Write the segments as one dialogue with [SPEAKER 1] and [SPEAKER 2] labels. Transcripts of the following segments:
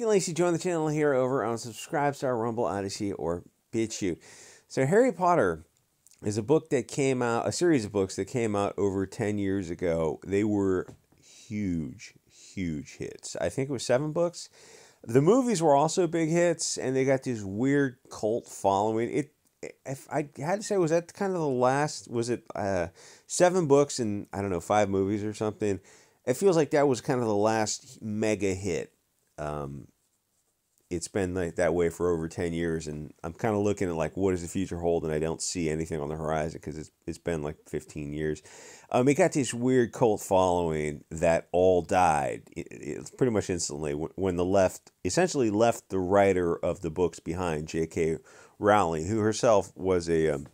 [SPEAKER 1] Lacey, join the channel here over on Subscribestar, Rumble, Odysee, or BitChute. So, Harry Potter is a book that came out, a series of books that came out over 10 years ago. They were huge, huge hits. I think it was seven books. The movies were also big hits, and they got this weird cult following. It, if I had to say, was that kind of the last? Was it uh, seven books and I don't know five movies or something? It feels like that was kind of the last mega hit um, it's been like that way for over 10 years and i'm kind of looking at like what does the future hold and i don't see anything on the horizon because it's, it's been like 15 years. Um, it got this weird cult following that all died. It, pretty much instantly when the left essentially left the writer of the books behind j.k rowling who herself was a um,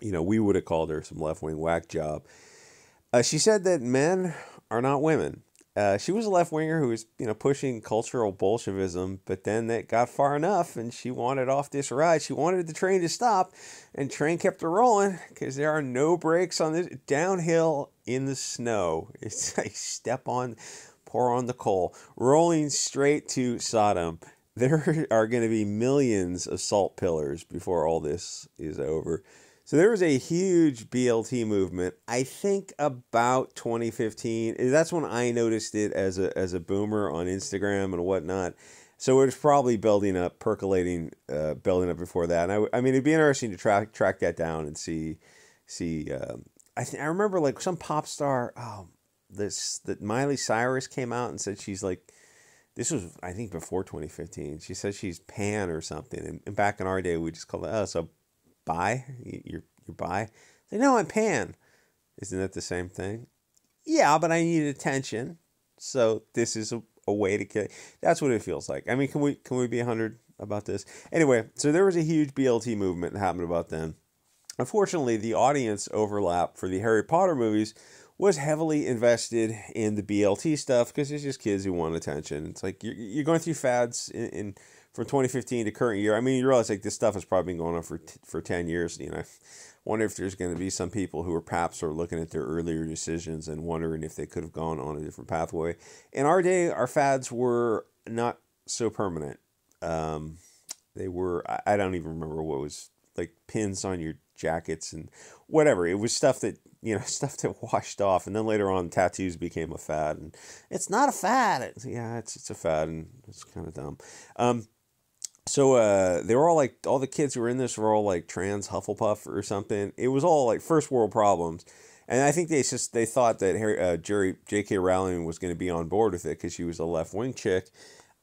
[SPEAKER 1] you know we would have called her some left-wing whack job. Uh, she said that men are not women uh, she was a left winger who was, you know, pushing cultural Bolshevism, but then that got far enough, and she wanted off this ride. She wanted the train to stop, and train kept her rolling because there are no brakes on this downhill in the snow. It's like step on, pour on the coal, rolling straight to Sodom. There are going to be millions of salt pillars before all this is over. So there was a huge BLT movement. I think about 2015. That's when I noticed it as a as a boomer on Instagram and whatnot. So it was probably building up, percolating, uh, building up before that. And I, I mean, it'd be interesting to track track that down and see see. Um, I th- I remember like some pop star. Oh, this that Miley Cyrus came out and said she's like. This was, I think, before 2015. She said she's pan or something. And, and back in our day, we just called it, oh, so bi? You're you're bi? They know I'm pan. Isn't that the same thing? Yeah, but I need attention. So this is a, a way to get. That's what it feels like. I mean, can we can we be hundred about this? Anyway, so there was a huge BLT movement that happened about then. Unfortunately, the audience overlap for the Harry Potter movies was heavily invested in the BLT stuff because it's just kids who want attention. It's like you're, you're going through fads in, in from 2015 to current year. I mean, you realize like this stuff has probably been going on for t- for 10 years. You know, I wonder if there's going to be some people who are perhaps are looking at their earlier decisions and wondering if they could have gone on a different pathway. In our day, our fads were not so permanent. Um, they were I, I don't even remember what was like pins on your jackets and whatever. It was stuff that you know stuff that washed off, and then later on, tattoos became a fad. And it's not a fad. It's, yeah, it's it's a fad, and it's kind of dumb. Um, so uh, they were all like all the kids who were in this were all like trans Hufflepuff or something. It was all like first world problems, and I think they just they thought that Harry uh, Jerry J.K. Rowling was going to be on board with it because she was a left wing chick.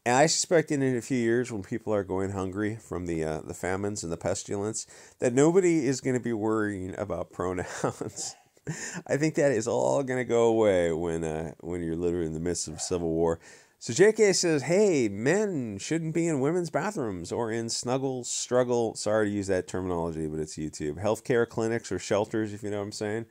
[SPEAKER 1] And I suspect in a few years, when people are going hungry from the uh, the famines and the pestilence, that nobody is going to be worrying about pronouns. I think that is all going to go away when uh, when you're literally in the midst of civil war. So JK says, hey, men shouldn't be in women's bathrooms or in snuggle, struggle. Sorry to use that terminology, but it's YouTube. Healthcare clinics or shelters, if you know what I'm saying.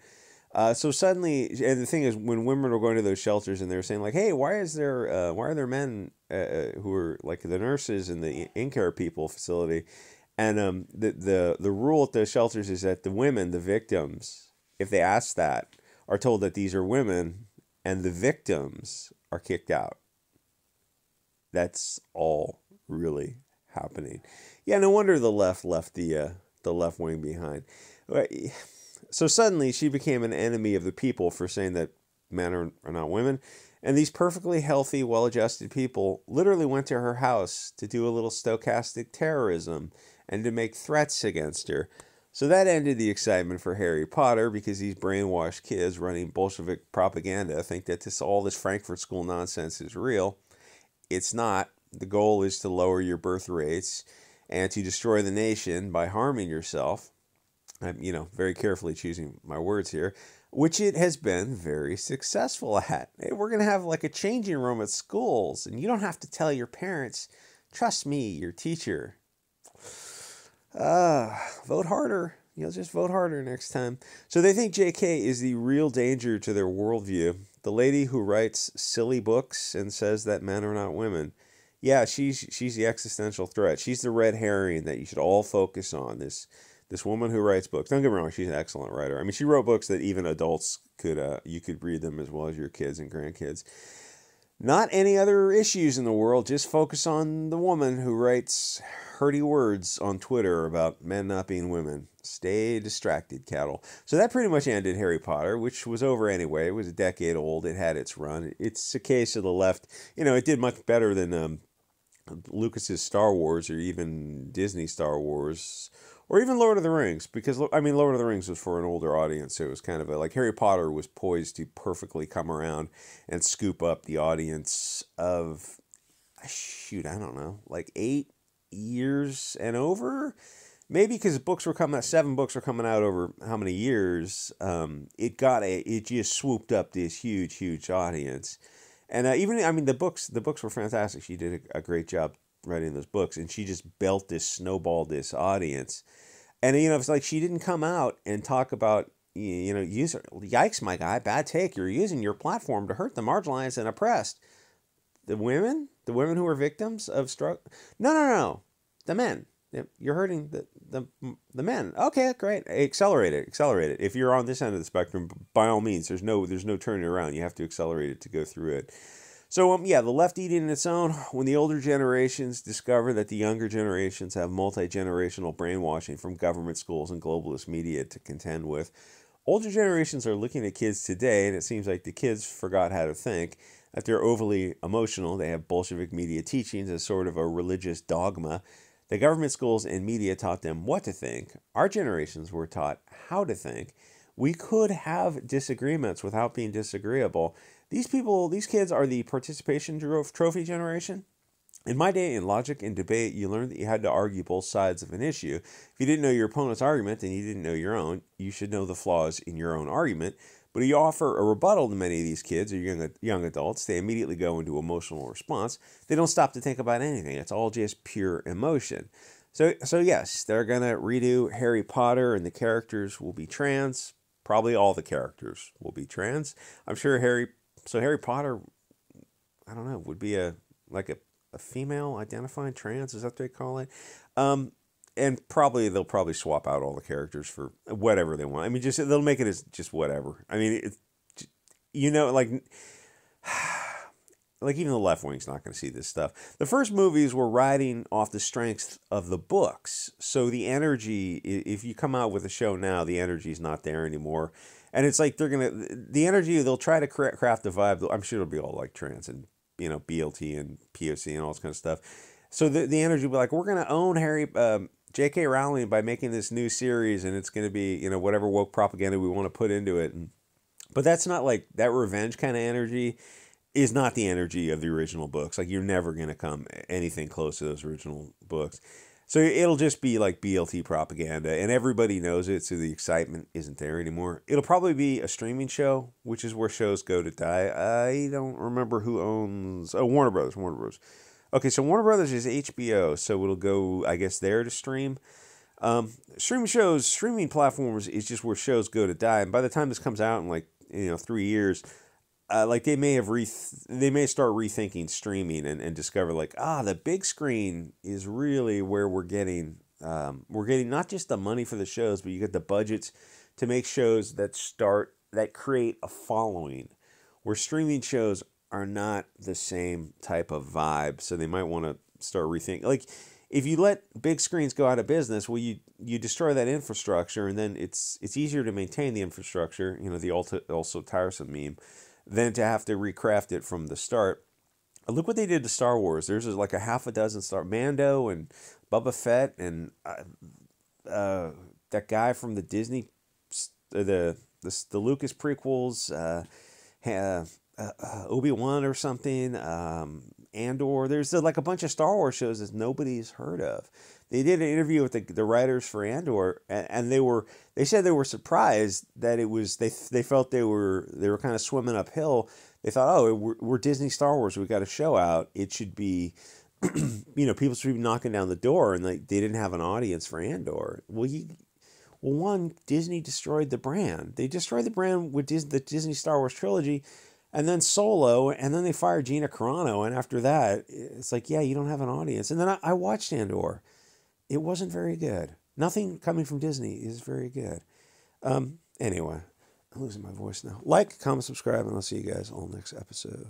[SPEAKER 1] Uh, so suddenly, and the thing is, when women were going to those shelters and they were saying like, "Hey, why is there, uh, why are there men uh, uh who are like the nurses and the in care people facility?" And um, the the the rule at those shelters is that the women, the victims, if they ask that, are told that these are women, and the victims are kicked out. That's all really happening. Yeah, no wonder the left left the uh, the left wing behind. So suddenly she became an enemy of the people for saying that men are, are not women. And these perfectly healthy, well adjusted people literally went to her house to do a little stochastic terrorism and to make threats against her. So that ended the excitement for Harry Potter because these brainwashed kids running Bolshevik propaganda think that this all this Frankfurt School nonsense is real. It's not. The goal is to lower your birth rates and to destroy the nation by harming yourself. I'm, you know, very carefully choosing my words here, which it has been very successful at. We're going to have like a changing room at schools, and you don't have to tell your parents, trust me, your teacher. Uh, vote harder. You know, just vote harder next time. So they think JK is the real danger to their worldview. The lady who writes silly books and says that men are not women. Yeah, she's she's the existential threat. She's the red herring that you should all focus on. This this woman who writes books. Don't get me wrong, she's an excellent writer. I mean, she wrote books that even adults could uh, you could read them as well as your kids and grandkids. not any other issues in the world. Just focus on the woman who writes hurty words on Twitter about men not being women. Stay distracted, cattle. So that pretty much ended Harry Potter, which was over anyway. It was a decade old. It had its run. It's a case of the left. You know, it did much better than um, Lucas's Star Wars or even Disney Star Wars or even Lord of the Rings, because I mean, Lord of the Rings was for an older audience, so it was kind of a, like Harry Potter was poised to perfectly come around and scoop up the audience of shoot, I don't know, like eight years and over. Maybe because books were coming out, seven books were coming out over how many years? Um, it got a, it just swooped up this huge, huge audience, and uh, even I mean the books, the books were fantastic. She did a, a great job writing those books, and she just built this, snowballed this audience, and you know it's like she didn't come out and talk about you know user yikes my guy bad take you're using your platform to hurt the marginalized and oppressed the women the women who were victims of stroke no no no the men. You're hurting the, the the men. Okay great. Accelerate it accelerate it. If you're on this end of the spectrum by all means there's no there's no turning around. You have to accelerate it to go through it. So um, yeah the left eating its own. When the older generations discover that the younger generations have multi-generational brainwashing from government schools and globalist media to contend with older generations are looking at kids today and it seems like the kids forgot how to think that they're overly emotional. They have Bolshevik media teachings as sort of a religious dogma. The government schools and media taught them what to think. Our generations were taught how to think. We could have disagreements without being disagreeable. These people, these kids are the participation trophy generation. In my day, in logic and debate, you learned that you had to argue both sides of an issue. If you didn't know your opponent's argument and you didn't know your own, you should know the flaws in your own argument. But you offer a rebuttal to many of these kids or young, young adults. They immediately go into emotional response. They don't stop to think about anything. It's all just pure emotion. So, so yes, they're going to redo Harry Potter and the characters will be trans. Probably all the characters will be trans. I'm sure Harry, so Harry Potter, I don't know, would be a, like a, a female identifying trans. Is that what they call it? Um, and probably they'll probably swap out all the characters for whatever they want. I mean, just they'll make it as just whatever. I mean, it, you know, like like even the left wing's not going to see this stuff. The first movies were riding off the strength of the books, so the energy. If you come out with a show now, the energy is not there anymore, and it's like they're gonna the energy. They'll try to craft the vibe. I'm sure it'll be all like trans and you know BLT and POC and all this kind of stuff. So the the energy will be like we're gonna own Harry. Um, J.K. Rowling by making this new series, and it's going to be you know whatever woke propaganda we want to put into it. And, but that's not like that revenge kind of energy is not the energy of the original books. Like you're never going to come anything close to those original books. So it'll just be like BLT propaganda, and everybody knows it, so the excitement isn't there anymore. It'll probably be a streaming show, which is where shows go to die. I don't remember who owns. Oh, Warner Brothers. Warner Brothers Okay, so Warner Brothers is HBO, so it'll go, I guess, there to stream. Um, streaming shows, streaming platforms is just where shows go to die. And by the time this comes out in like you know three years, uh, like they may have re they may start rethinking streaming and, and discover like ah the big screen is really where we're getting um, we're getting not just the money for the shows, but you get the budgets to make shows that start that create a following. Where streaming shows are not the same type of vibe, so they might want to start rethinking. Like, if you let big screens go out of business, well, you you destroy that infrastructure, and then it's it's easier to maintain the infrastructure. You know, the also, tiresome meme, than to have to recraft it from the start. Look what they did to Star Wars. There's like a half a dozen Star Mando and Boba Fett and uh, uh, that guy from the Disney, the the, the Lucas prequels. Uh, uh, uh Obi Wan or something, um, Andor. There's uh, like a bunch of Star Wars shows that nobody's heard of. They did an interview with the, the writers for Andor, and, and they were they said they were surprised that it was they they felt they were they were kind of swimming uphill. They thought, oh, we're, we're Disney Star Wars. We got a show out. It should be you know, people should be knocking down the door, and like they didn't have an audience for Andor. Well, you, well, one Disney destroyed the brand. They destroyed the brand with Dis- the Disney Star Wars trilogy, and then Solo, and then they fired Gina Carano, and after that, it's like, yeah, you don't have an audience. And then I, I watched Andor. It wasn't very good. Nothing coming from Disney is very good. Um, anyway, I'm losing my voice now. Like, comment, subscribe, and I'll see you guys all next episode.